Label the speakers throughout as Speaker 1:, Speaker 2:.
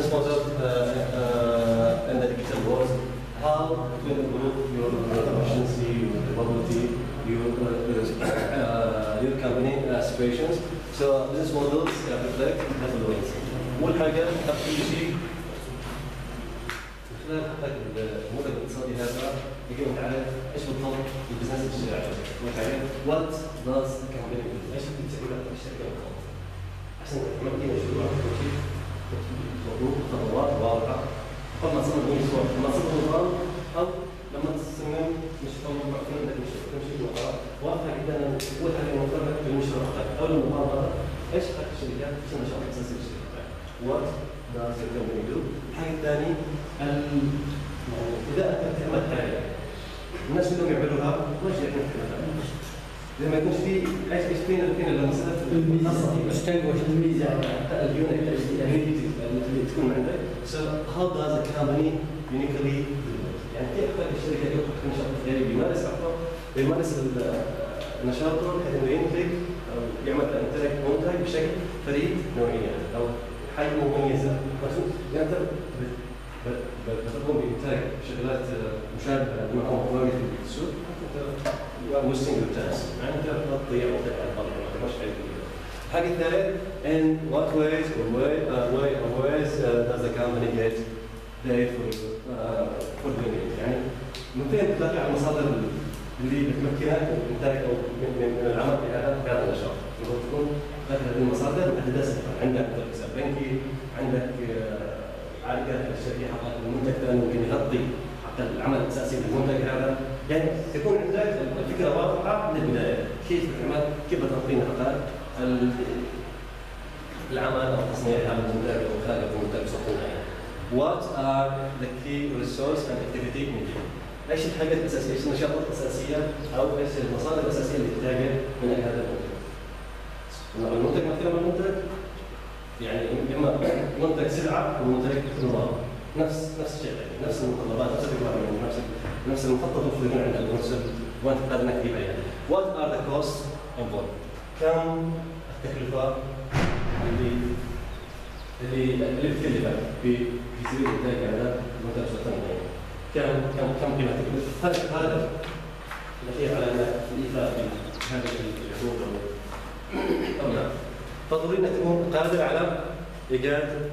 Speaker 1: business model uh, uh, in the digital world, how will improve your efficiency, your capability, your uh, your company uh, situations. So business models uh, reflect the following. أول حاجة قبل شيء خلال حضرتك المدرب الاقتصادي هذا ان تعرف إيش بالضبط البزنس الشرعي وتعرف خطوط خطوات واضحه ما تصمم مشروع لما تصمم نظام أو لما تصمم مش أو معتمد انك مش تمشي بمقرات واضحه جدا اول مقررة في بتاعك أو هذا إيش حق الشركات إيش النشاط الاساسي للشركه وات داز كمباني دو الحاجة الثانية اذا بتعمل حاجة الناس كلهم يعملوها ليش يعملوا كذا؟ اذا ما يكونش في إيش إيش فين فين المسألة
Speaker 2: distinguish الميزة.
Speaker 1: اليونت اللي تكون عندك. So how does a company uniquely يعني كيف الشركة يطلق نشاط تجاري بيمارس أكثر بيمارس نشاطه بحيث إنه ينتج أو يعمل انتاج منتج بشكل فريد نوعيا. أو حاجة مميزه يعني أنت بتقوم بإنتاج شغلات مشابهة لما هو موجود في السوق you are wasting your time على الفاضي ما مش حاجة جديده. الحاجة الثالث in what ways or way, uh, way or ways uh, does the company get paid for uh, for doing it? يعني من فين بتلاقي المصادر اللي بتمكنك من الانتاج أو من, من, العمل في هذا في هذا النشاط؟ المفروض تكون تاخذ هذه المصادر محدده عندك حساب بنكي عندك عالقه الشركة حقت المنتج ممكن يغطي حتى العمل الأساسي للمنتج هذا. يعني تكون عندك الفكرة واضحه من البدايه كيف تعمل كيف بتغطي نقاط العمل أو تصنيع هذا المنتج أو خارج المنتج معينه. What are the key resource and activity needed؟ إيش الحاجات الأساسية؟ إيش النشاطات الأساسية أو إيش المصادر الأساسية اللي تحتاجها من أجل هذا المنتج؟ المنتج مثلا المنتج يعني إما منتج سلعة أو منتج نظام نفس نفس الشيء يعني نفس المتطلبات نفس الريكوايرمنت نفس نفس المخطط يكون عند المنتج وانت قادر إنك تجيب عليها. What are the costs involved؟ كم التكلفة اللي اللي اللي بتكلفك في في سبيل الانتاج هذا المنتج الصناعي كم كم كم قيمة هذا هذا الاخير على الايفاء بهذه الحقوق أو لا؟ فضروري أنك تكون قادر على إيجاد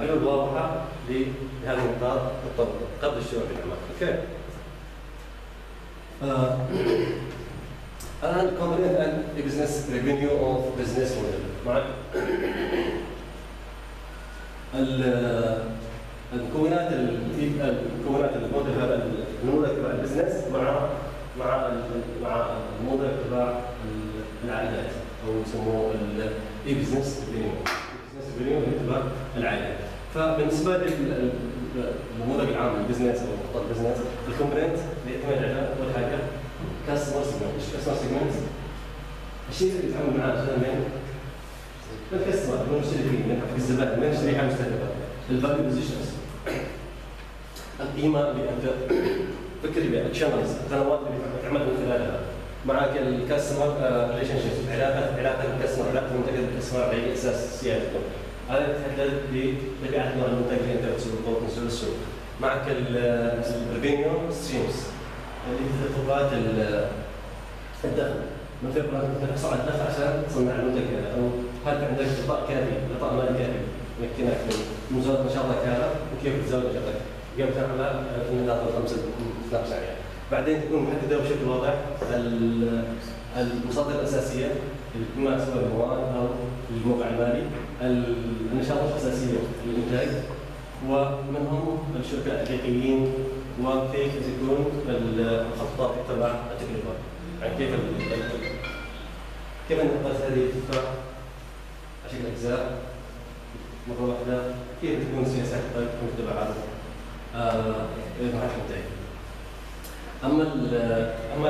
Speaker 1: حلول واضحه لهذه النقاط المرتبطه قبل الشروع في الاعمال أوكي. الآن component and business revenue of business model. مع المكونات المكونات الموديل هذا النموذج تبع ال business مع مع مع النموذج تبع العائلات أو يسموه ال e-business revenue اللي تبع العائلات فبالنسبة للنموذج العام لل business أو خطط ال business ال component بيعتمد على أول حاجة customer segment إيش customer segment؟ الشيء اللي يتعامل معاه مثلا من ال customer من المشتركين من حق الزبائن من الشريحه المستهدفه ال value propositions القيمة اللي أنت فكر بها ال channels القنوات اللي تعمل من خلالها. معك ال customer relationship علاقة علاقة ال customer علاقة المنتج بال customer على اي أساس سيادته هذا يتحدد بطبيعة نوع المنتج اللي انت بتسوقه من السوق معك ال revenue streams اللي هي تطلبات الدخل من فين بدك تحصل الدخل عشان تصنع المنتج هذا أو هل عندك غطاء كافي؟ غطاء مالي كافي. يمكنك من مزود نشاطك هذا وكيف تزود نشاطك؟ قبل تعمل في الخمسه تنافس عليها بعدين تكون محددة بشكل واضح المصادر الأساسية. اللي سواء المواد أو الموقع المالي النشاطات الأساسية للإنتاج. ومنهم الشركاء الحقيقيين وكيف تكون الخطط تبع التكلفة. يعني كيف كيف النقاط هذه تدفع على شكل أجزاء مرة واحدة كيف تكون سياسات المتبعه لمرحله الانتاج أما أما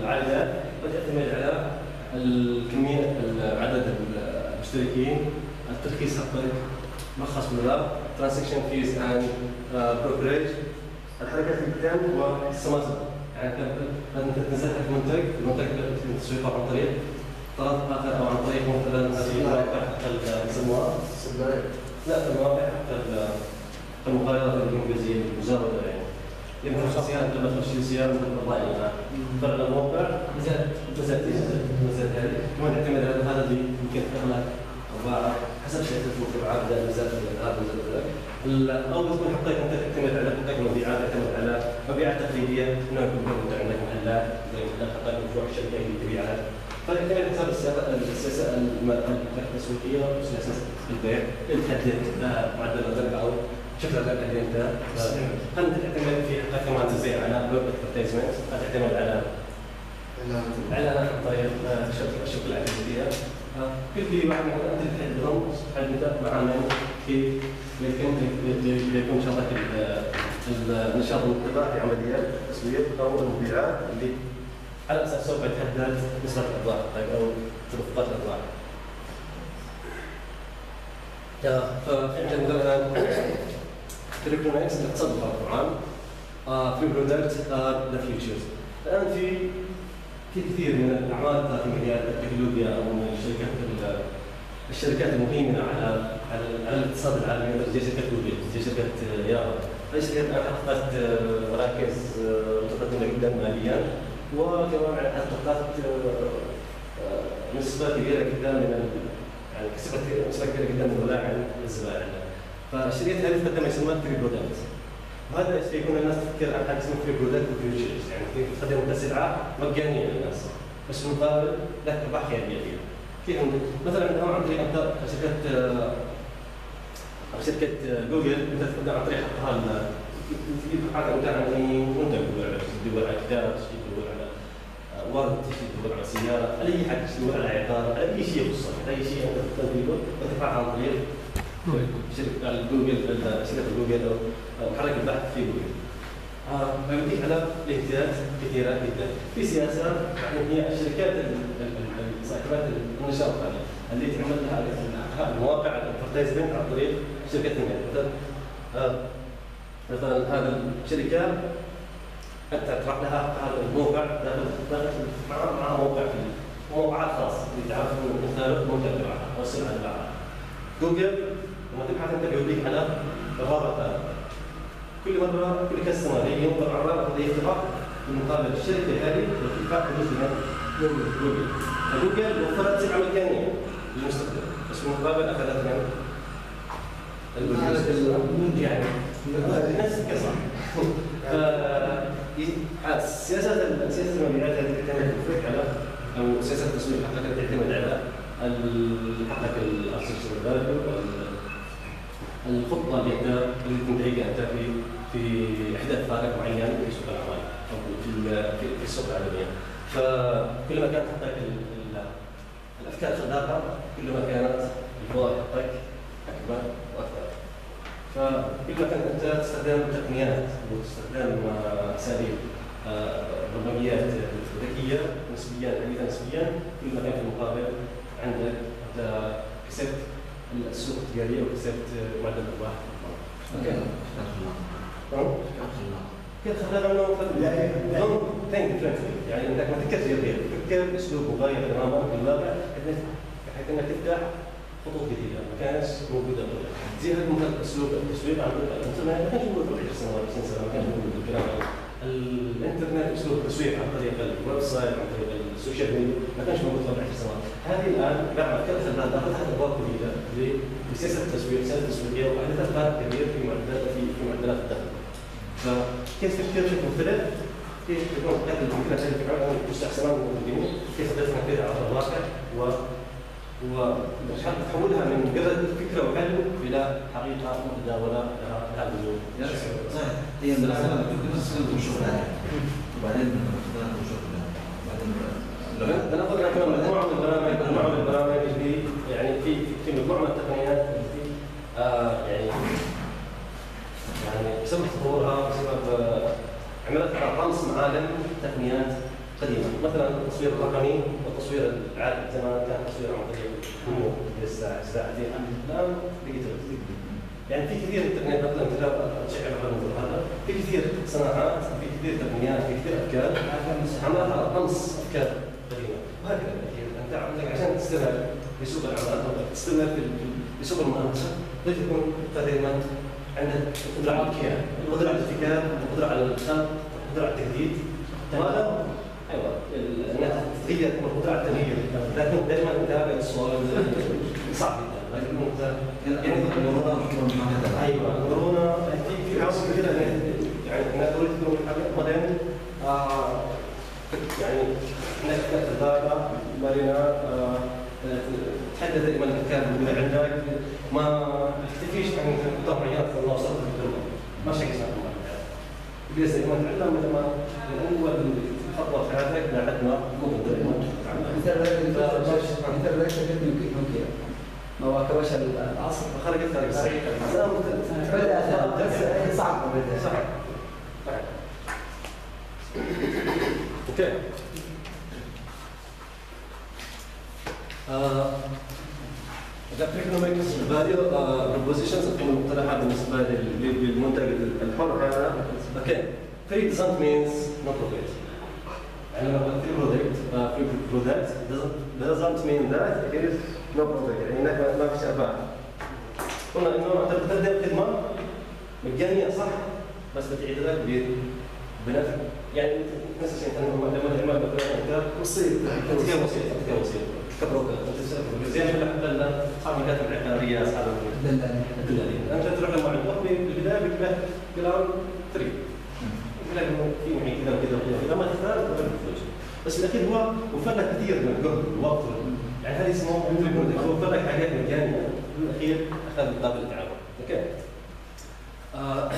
Speaker 1: العائلات بتعتمد على الكمية عدد المشتركين الترخيص حقك ملخص مبلغ transaction fees and brokerage الحركات اللي بتتم والسماسره يعني أنت تنزل لك منتج المنتج تسويقه عن طريق طرف آخر أو عن طريق مثلا يسموها. لا المواقع حتى ال- المقايضات الإنجليزية المزاوده يعني. يمكن السياره لما تخش السياره ممكن تطلع لنا فرق الموقع
Speaker 2: زاد
Speaker 1: مزاد مزاد هذه. كمان تعتمد على هذا اللي يمكن تغلق اربعه حسب شركه المتبعات ده مزاد هذا مزاد أو تكون حقيقة انت تعتمد على حقيقة مبيعات تعتمد على مبيعات تقليدية. يكون انت عندك محلات زي محلات حقائق مشروع الشركة اللي تبيعها فيعتمد حسب السياسة التسويقيه وسياسه البيع اللي تحدد آه، معدل الربح أو شكل الربح اللي انت هل تعتمد في حقيقه كمان زي على web advertisement تعتمد على إعلانات طيب الشغل الاعتماديه كل واحد من أنت تحددهم حدد معامل كيف يكون يكون نشاطك النشاط المتبع في عمليات التسويق أو المبيعات اللي على أساس سوف تحدد نسبة الارباح حقك أو تدفقات الارباح. فعندنا الان الكترونكس الاقتصاد العام في برودكت ذا فيوتشرز الآن في كثير من الأعمال التقنيه التكنولوجيا أو من الشركات ال- الشركات المهيمنة على على الاقتصاد العالمي زي شركة جوجل زي شركة ياهو هذه الشركات الآن حققت آه، مراكز آه، متقدمة جدا ماليا وكمان حققت آه، آه، نسبة كبيرة جدا من يعني كسبت نسبة كبيرة جدا من ولاعن الزبائن فالشركات هذه يسمى free product وهذا يكون الناس تفكر عن حاجة اسمها free product و futures يعني تقدم سلعه مجانية للناس. بس مقابل لك ارباح خياليه فيها كيف عندك مثلا عندهم عن طريق شركة أو شركة جوجل أنت تقدم عن طريق تجيب حاجة انت عن اي منتج تدور على كتاب تدور على آه، ورد تدور على سيارة على أي حاجة تدور على عقار على أي شيء يخصك أي شيء أنت تستخدمه وتدفعها عن طريق جوجل شركه جوجل أو محرك البحث في جوجل. آه، فيمديك على الامتياز كثيره جدا. في سياسه هي الشركات ال- ال- ال- صاحبات النشاط هذه اللي تعمل لها المواقع الادفرتايزمنت عن طريق شركه المال مثلا هذا الشركة انت تروح لها هذا الموقع داخل مع موقع موقعات خاص اللي تعرف خلال المنتج تبعها أو السلعه تبعها. جوجل تبحث انت بيوديك على الرابط هذا كل مرة كل كاستمر يجي ينظر على الرابط اللي يفتحه بالمقابل الشركة هذه فلوس من جوجل جوجل فجوجل وفرت سلعه مجانيه للمستخدم بس بالمقابل أخذت يعني نفس القصة ف سياسة سياسة المبيعات هذه تعتمد بالفعل على أو سياسة التسويق حقك تعتمد على حقك فاليو الخطة اللي اللي تنتهجها انت في في إحداث فارق معين في سوق الاعمال أو في في السوق العالمية. فكلما كانت حقك ال- ال- الأفكار خلاقه كلما كانت الفوائد حقك أكبر وأكثر فكلما كانت أنت تستخدم تقنيات وتستخدم آه، أساليب آه، برمجيات ذكية نسبيا حديثه نسبيا كلما كان في المقابل عندك كسبت السوق التجارية وكسبت معدل الأرباح؟ كيف خلانا انه don't think يعني إنك ما تفكرش تفكر بأسلوب مغاير تماما في الواقع بحيث إنك تفتح خطوط جديدة. ما كانتش موجودة قبل. زي هذا مثل اسلوب التسويق عن طريق الانترنت ما كانش موجود قبل. 10 سنوات 20 سنه ما كانش موجود الكلام هذا الإنترنت أسلوب التسويق عن طريق ال website عن طريق ال social media ما كانش موجود قبل 10 سنوات هذه الآن بعد كانت ال brand فتحت ابواب جديدة لسياسة التسويق سياسة التسويقية واحدثت فرق كبير في معدلات في معدلات الدخل. فكيف تفكر بشكل مختلف؟ كيف تكون الفكرة التي فعلا مستحسنه من المقدمين كيف تقدر تنفذها على الواقع؟ و وتحولها من مجرد فكره وحلم إلى حقيقة
Speaker 3: متداولة. هي من الأحسن كنت تستخدم شغلها وبعدين تستخدم شغلها بعدين
Speaker 1: أنا أقول لك مجموعه من البرامج مجموعه من البرامج اللي يعني في في مجموعه من التقنيات اللي يعني يعني بسبب تطورها بسبب عملت رمز معالم تقنيات قديمه مثلا التصوير الرقمي والتصوير العادي زمان كان تصوير عن طريق النور الساعة ساعتين الان ديجيتال يعني في كثير تقنيات مثلا تشعر على الموضوع هذا في كثير صناعات في كثير تقنيات في كثير أفكار عملها رمز أفكار قديمة. وهكذا أنت عندك عشان تستمر في سوق الاعمال أو تستمر في سوق المنافسه ضيف يكون تقريبا عنده القدره على الكيان، القدره على الابتكار، القدره على الخلق، القدره على التجديد. وهذا أيوه انها تتغير القدره على التغيير، لكن دائما متابع السؤال صعب. أيوه كورونا في في عوامل كثيره يعني أنا اريد تكون بعدين آه يعني تتابع مرنه آه تحدد دائما الافكار الموجوده عندك ما تختفيش عن نقطه معينه في الله. وصلت بالدرجه ما اسمه بس دائما تعلم مثل ما اول خطوه في حياتك لحد ما ممكن دائما
Speaker 2: مثل مثل رئيس نوكيا ما واكبش العصر
Speaker 1: خرجت خارج
Speaker 2: بدأت بس صعب بدأت
Speaker 1: صح أوكي. الايكونوميكس فاليو بروبوزيشنز القيمه المقترحة بالنسبة لل- للمنتج الحر. هذا أوكي. Free doesn't means no profit يعني لما product uh, free product doesn't, mean that it is هناك ما- ما فيش أرباح. قلنا إنه انت بتقدم خدمة مجانية صح؟ بس بتعيد لك ب- بنفع يعني نفس الشيء انت لما تعمل مثلا أنت كوسيط انت كبروكر انت زي ما حتى اصحاب المكاتب العقاريه اصحاب الدلالين أنت تروح لهم عند وقت بالبدايه بيقول لك كلام free يقول لك إنه في معي كذا وكذا وكذا ما تختار تقبل الفلوس بس الأخير هو وفر لك كثير من الجهد والوقت يعني هذه اسمه free product هو وفر لك حاجات مجانيه بالاخير أخذ مقابل التعاون أوكي؟ آه،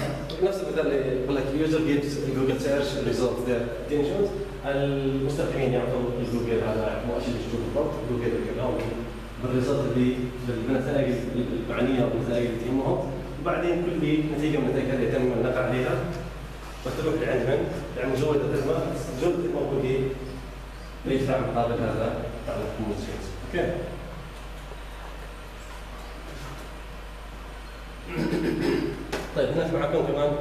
Speaker 1: نفس المثال اللي يقول لك user gives Google search result their attentions المستخدمين يعطوا جوجل على مؤشر الشغل بالضبط. جوجل بال results اللي بالنتائج المعنية والنتائج اللي تهمهم وبعدين كل نتيجة من النتائج هذه يتم النقر عليها. وتروح لعندهم يعني جوده الخدمه جوده الخدمه هو اللي يدفع مقابل هذا بتاع ال commissions طيب هناك معكم كمان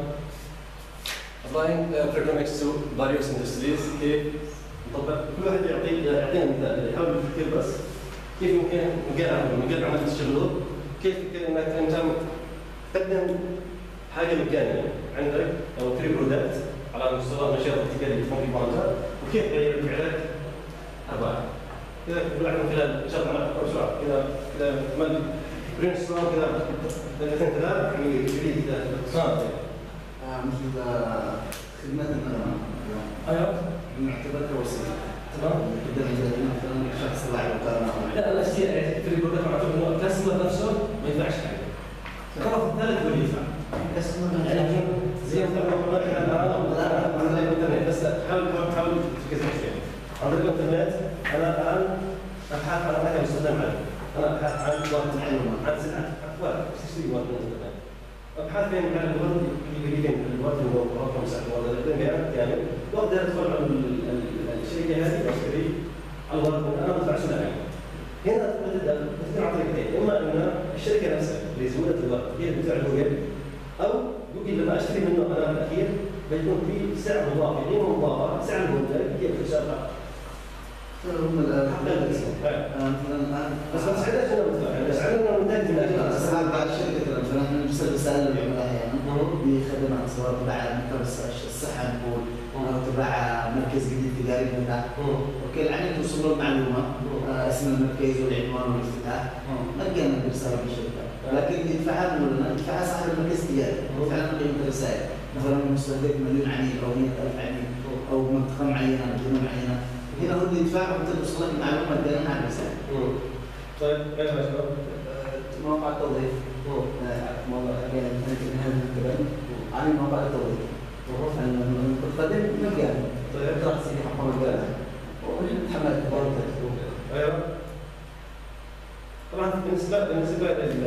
Speaker 1: applying programmatics to various industries. كيف؟ نطبق كل واحد يعطي يعطينا مثال يحاول يفكر بس كيف يمكن مجال عمل مجال عمل تشتغله كيف يمكن إنك أنت تقدم حاجة مجانيه عندك أو free product على مستوى النشاط الابتكاري اللي في manager وكيف يرجع لك ارباح كذا كل واحد من خلال نشاط عمل بسرعة كذا كذا عمل brainstorm كذا ثلاثين ثلاث يعني جديد كذا صار
Speaker 3: مثل خدمتنا
Speaker 1: أيوه
Speaker 3: نعتبرها وسيله
Speaker 1: تمام
Speaker 3: قدر مثلا شخص طلع وقال
Speaker 1: لا الاشياء في ال product معناته انه ال customer نفسه ما يدفعش حاجة الطرف الثالث هو اللي يدفع يعني زي ما الان الانترنت بس حاول حاول تركز شوي طريق الانترنت أنا الآن ابحث عن حاجة مستخدم عنها أنا ابحث عن وقت معلومه عن سلعه أخبار تشتري وقت الانترنت ابحث بين على الورد قريبين الورد هو رقم سعر الورد كامل واقدر أدخل على ال- ال- الشركة هذه واشتري على الورد أنا بدفع سلعة. هنا تبدا تتكلم عن طريقتين. أما أن الشركة نفسها اللي زودت الورد هي اللي بتدفع جوجل أو جوجل لما أشتري منه أنا الأخير بيكون في سعر مضاف قيمه مضافه سعر المنتج هي بتسعر.
Speaker 3: هم مثلا
Speaker 1: بس ما تسعرناش أنا بدفع يعني سعرنا المنتج من
Speaker 3: اصحاب بعض الشركات مثلا إحنا نرسل رسائل للعملاء يعني. بخدمات سواء تبع مكتب الصحة نقول أو تبع مركز جديد تجاري بتاع أوكي العميل توصل له المعلومه آه، اسم المركز والعنوان والافتتاح. مجانا برساله من الشركة لكن يدفعها ولا يدفعها صاحب المركز التجاري يدفع لنا قيمه الرسائل. مثلا مستهدف مليون عميل أو 100000 عميل أو منطقة معينة مدينة معينة. هنا هو اللي يدفع وانت توصل لك المعلومه مجانا على الرسائل
Speaker 1: طيب يا شباب
Speaker 3: موقع التوظيف من هذا الكلام عن موقع التوظيف القدم مجانا
Speaker 1: طيب
Speaker 3: راح سيدي محمد مجانا ونحن نتحمل التوظيف
Speaker 1: أيوه طبعا بالنسبة بالنسبة لل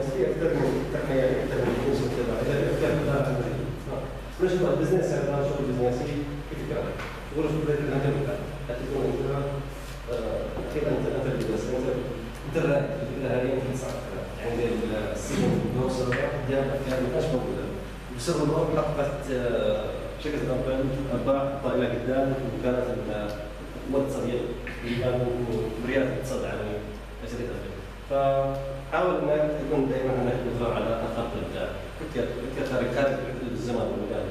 Speaker 1: في أكثر من تقنيه يعني أكثر من فلوس وكذا اذا أكثر هو البزنس يعني أنا شغل بزنسي لا تكون انت أكيد انت انت انت انت الفكرة هذه اللي صعب يعني السيزون بوكس جاب افكار ما موجوده بسبب حققت شركه ارباح طائله قدام وكانت الوقت صغير كانوا برياد الاقتصاد العالمي فحاول انك تكون دائما انك تدور على خط الابداع كنت كنت خارج الزمن. والمكان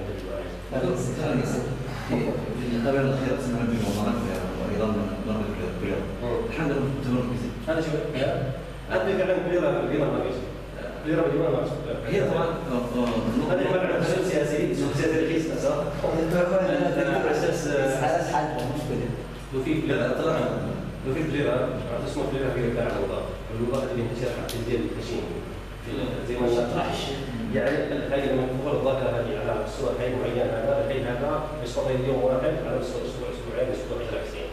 Speaker 1: اللي
Speaker 4: الخبر الاخير اسمها عندي موضوعات وأيضا برنامج كبير الحمد لله تمر كثير
Speaker 1: أنا عندي كلام كبيره كبيره ما فيش كبيره ما
Speaker 4: هي طبعا
Speaker 1: هذه ما عندنا سوق سياسي سياسي رخيص أساسا على أساس
Speaker 2: أساس حل المشكلة
Speaker 1: لو في لا طلع لو في كبيره عرفت اسمه كبيره في بتاع الموضوع اللغة اللي انتشر حتى ديال التشين زي ما شرح يعني لما تكون الظاهره هذه على مستوى حي معين هذا الحي هذا يصطدم يوم واحد على مستوى أسبوع أسبوعين أسبوع 10 سنين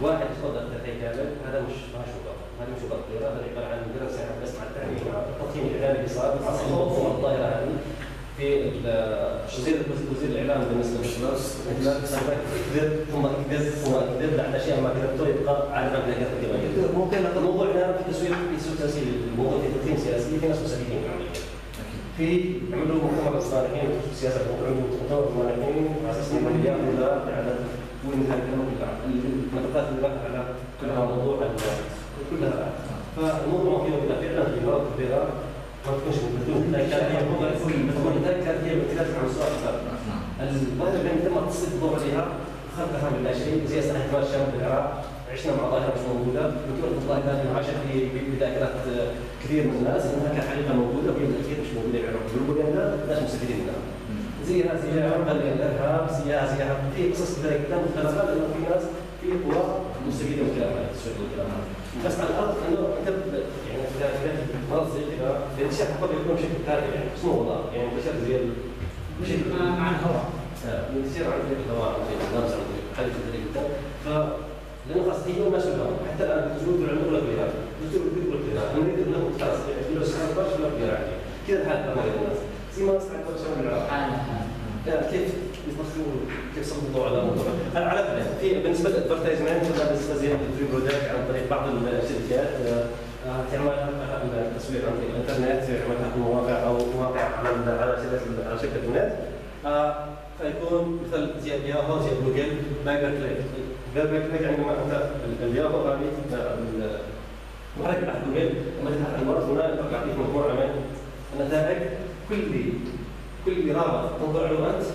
Speaker 1: واحد يتفضل الحي كامل هذا مش ما شغل هذه مش كبيره هذا عباره عن دراسه بس مع التعليم مع التقييم الاعلامي اللي صار مع الصوت الظاهره هذه في وزير وزير الإعلام بالنسبة للناس. كذب ثم كذب ثم كذب على أشياء ما كذبته يبقى عالما بلا كذب ممكن الموضوع هنا في تسويق في سوق سياسي الموضوع في تقييم سياسي. في ناس مستفيدين من العملية في عملوا مؤتمر الصالحين في السياسة عملوا مؤتمر الصالحين على أساس انهم ياخذوا على وين المنطقات اللي على كلها موضوع كلها فالموضوع فيه فعلا في مرض كبيره ما تكونش بدون كان هي موضوع تكون هي امتلاك عن سؤال اخر الظاهره اللي تم تسليط الضوء عليها خلقها من لا شيء زي سنه 11 شمال العراق عشنا مع ظاهرة مش موجودة. دكتور الظاهره هذه عاشت في بذاكره كثير من الناس انها كانت حقيقة موجودة وهي بالاخير مش موجودة في العراق يقولوا لأن ناس مستفيدين منها. زيها زيها عمل الإرهاب زيها زيها في قصص كذلك كان مختلفات لأنه في ناس في قوى مستفيدة من الكلام هذا التسويق والكلام هذا. بس على الأرض إنه أنت يعني في مرض زي كذا الانتشار قد يكون بشكل كارثي يعني بس مو والله يعني انتشار زي بشكل
Speaker 2: مع الهواء
Speaker 1: يصير عن طريق الهواء عن طريق الناس عن طريق حاجة كذا جدا. لأنه خلاص هي الناس كلها حتى الآن عندهم يقول لك لها الدكتور يقول لك لها أنا أريد لهم خلاص لو سمعت برش ولا عندي كذا الحال بين الناس زي ما سمعت برش من العراق كيف يفصلوا كيف الضوء على الموضوع على فكره في بالنسبة للأدفرتايزمنت بالنسبة زي ال free product عن طريق بعض الشركات تعمل التسويق عن طريق الإنترنت تعملها في مواقع أو مواقع على على شركة على شركة النت. فيكون مثل زي الياهو زي جوجل pay per click click يعني لما أنت الياهو هذه محرك تحت جوجل لما تفتح المرض هنا يعطيك مجموعة من النتائج كل كل رابط تنظر له أنت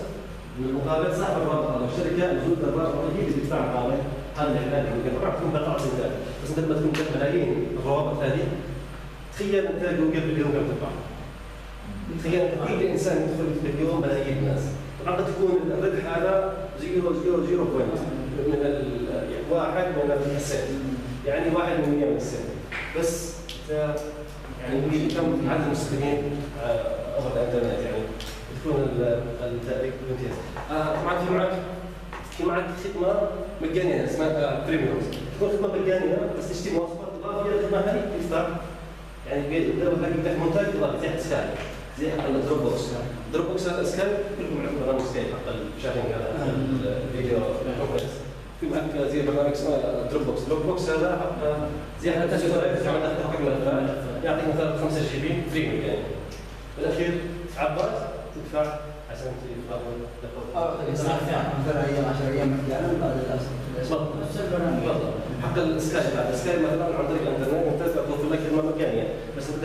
Speaker 1: من المقابل صاحب الرابط أو الشركة وجود الرابط هي اللي تدفع مقابل هذا الاعلان ممكن طبعا تكون بقطع انت بس أنت لما تكون ملايين الروابط هذه تخيل أنت جوجل باليوم كم تدفع. تخيل كل إنسان يدخل اليوم ملايين الناس. طبعا تكون الربح هذا 0.0 point من واحد من السنت يعني واحد من 100 من السنت بس يعني كم عدد المستخدمين عبر الانترنت يعني. تكون التاريخ ممتاز طبعا في معك في معك خدمة مجانية اسمها premium تكون خدمة مجانية بس تشتري مواصفات إضافية الخدمه هذه تفتح. يعني بيقدروا لك منتج اضافي زي Skype زي حق ال Dropbox Dropbox هذا Skype كلكم عندكم برنامج Skype حق ال chatting هذا ال video. conference في معك زي برنامج اسمه Dropbox Dropbox هذا حق زي تحقق ملفات يعطيك مثلا 5 GB free مجاني بالاخير تعبر تدفع عشان
Speaker 2: مثلا أيام 10 أيام مجانا بعد
Speaker 1: بالضبط. حق ال Skype بعد. ال Skype مثلا عن طريق الإنترنت أنت توفر لك خدمه مجانيه بس ما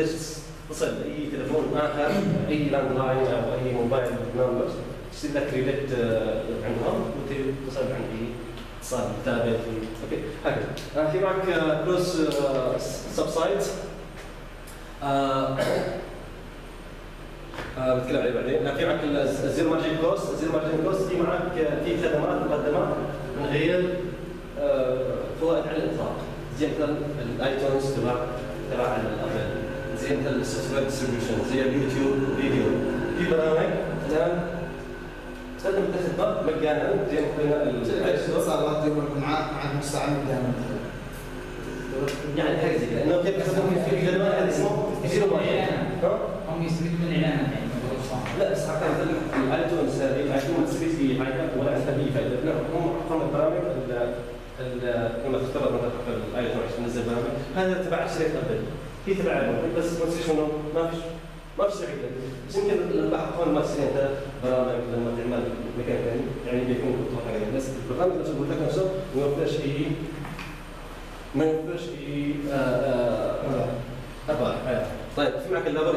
Speaker 1: تقدرش تصل أي تليفون آخر أي landline أو أي mobile number تشتري لك ريليت عندهم وتصل عندي اتصال تابع okay هكذا. في معك cross subsidy بتكلم عليه بعدين. في معك ال zero margin cost ال zero margin cost في معك في خدمات مقدمة من غير فوائد على الإطلاق. زي مثلا ال iTunes تبع تبع زي wire distribution زي ال YouTube video. في برامج الان تقدم الخدمه مجانا زي مثلا
Speaker 3: صار الله يقول معاه معاه مستعمل مجانا
Speaker 1: يعني حاجة زي كذا انه كيف في خدمات هذه اسمه يصيروا
Speaker 2: هم يستفيدوا من الاعلانات يعني
Speaker 1: لا بس حتى هذه الايتونز ما تستفيد في حاجة ولا عندها اي فائده لا هم هم البرامج لما تختبر مثلا الايتون عشان تنزل برامج. هذا تبع شركه ابل في تبع ابل بس ما انه ما فيش ما فيش شركه بس يمكن بعض الاخوان ما تسوي انت برامج لما تعمل مكان ثاني يعني بيكون حاجة بس البرنامج نفسه بقول لك نفسه ما اي ما يوفرش اي اربعه طيب في معك اللابر